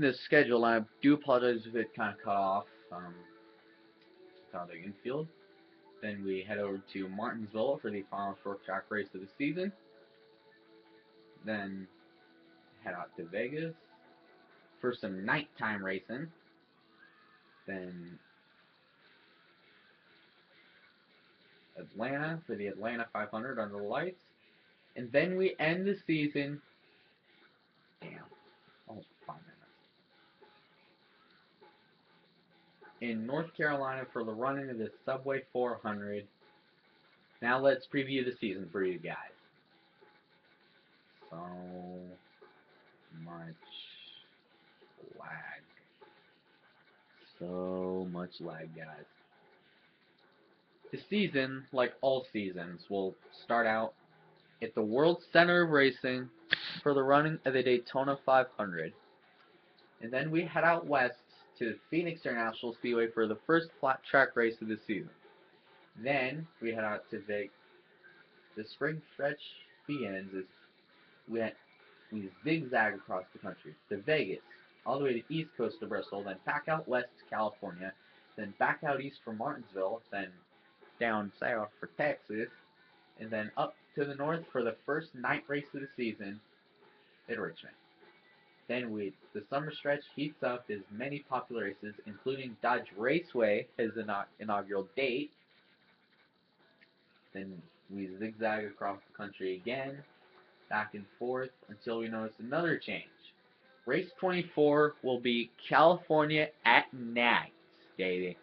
the schedule, I do apologize if it kind of cut off. Um, Infield. Then we head over to Martinsville for the final short track race of the season. Then head out to Vegas for some nighttime racing. Then Atlanta for the Atlanta 500 under the lights. And then we end the season. In North Carolina for the running of the Subway 400. Now let's preview the season for you guys. So much lag. So much lag, guys. The season, like all seasons, will start out at the World Center of Racing for the running of the Daytona 500. And then we head out west to Phoenix International Speedway for the first flat track race of the season. Then we head out to Vegas. The spring stretch begins as we, we zigzag across the country to Vegas, all the way to the east coast of Bristol, then back out west to California, then back out east for Martinsville, then down south for Texas, and then up to the north for the first night race of the season at Richmond. Then we the summer stretch heats up as many popular races, including Dodge Raceway as inaugural date. Then we zigzag across the country again, back and forth, until we notice another change. Race 24 will be California at night, baby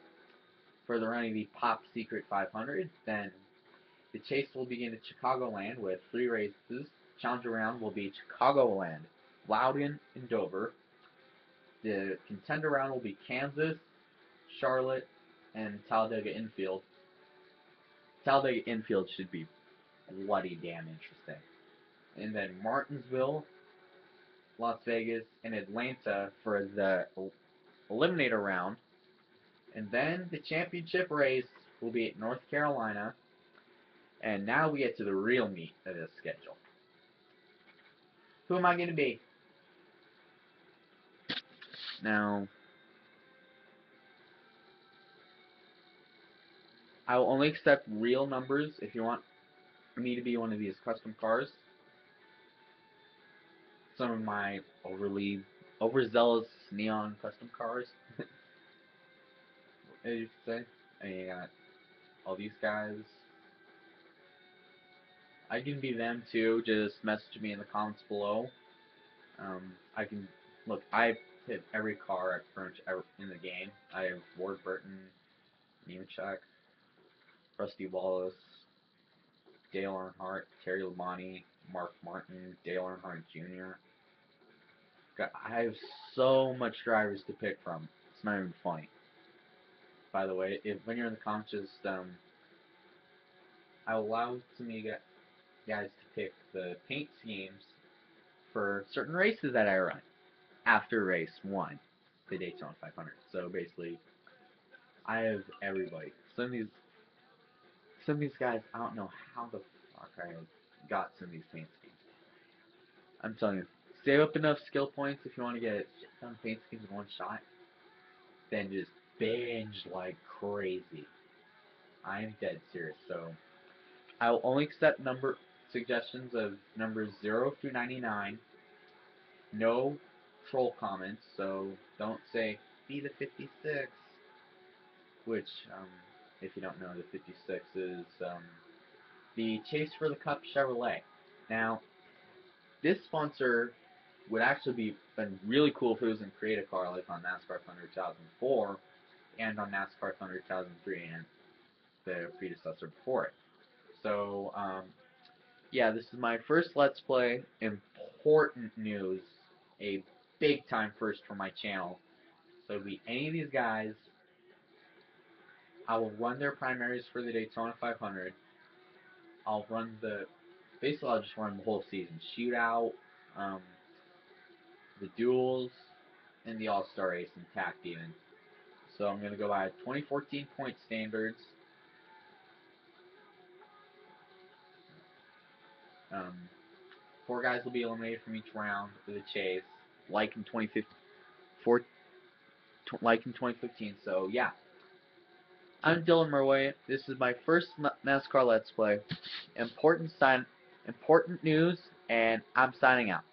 for the running the Pop Secret 500. Then the chase will begin at Chicagoland with three races. Challenger round will be Chicagoland, Loudon, and Dover. The contender round will be Kansas, Charlotte, and Talladega Infield. Talladega Infield should be bloody damn interesting. And then Martinsville, Las Vegas, and Atlanta for the eliminator round. And then the championship race will be at North Carolina. And now we get to the real meat of this schedule. Who am I going to be? Now, I will only accept real numbers if you want me to be one of these custom cars. Some of my overly overzealous neon custom cars. you say. And you got all these guys. I can be them too. Just message me in the comments below. Um, I can look. I hit every car much in the game. I have Ward Burton, Nemechek, Rusty Wallace, Dale Earnhardt, Terry Labonte, Mark Martin, Dale Earnhardt Jr. God, I have so much drivers to pick from. It's not even funny by the way, if when you're in the comments, just um, I allow some of me guys to pick the paint schemes for certain races that I run after race one, the Daytona 500. So basically, I have everybody. Some of these, some of these guys, I don't know how the fuck I got some of these paint schemes. I'm telling you, save up enough skill points if you want to get some paint schemes in one shot. Then just binge like crazy. I'm dead serious. So I will only accept number suggestions of numbers 0 through 99. No troll comments, so don't say be the 56, which, um, if you don't know, the 56 is um, the Chase for the Cup Chevrolet. Now, this sponsor would actually be been really cool if it was in Create a Car like on NASCAR Thunder 2004 and on NASCAR Thunder 2003 and the predecessor before it. So, um, yeah, this is my first Let's Play. Important news. A big time first for my channel. So, be any of these guys, I will run their primaries for the Daytona 500. I'll run the, basically I'll just run the whole season. Shootout, um, the duels, and the All-Star Race and TAC even. So I'm going to go by 2014 point standards. Um, four guys will be eliminated from each round for the chase, like in 2015. for like in 2015. So yeah, I'm Dillon Murway. This is my first NASCAR Let's Play. Important sign, important news, and I'm signing out.